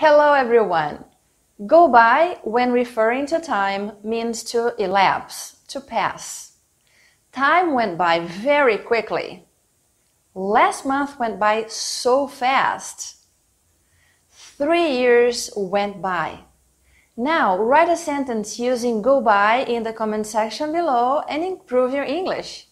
Hello everyone! Go by when referring to time means to elapse, to pass. Time went by very quickly. Last month went by so fast. Three years went by. Now write a sentence using go by in the comment section below and improve your English.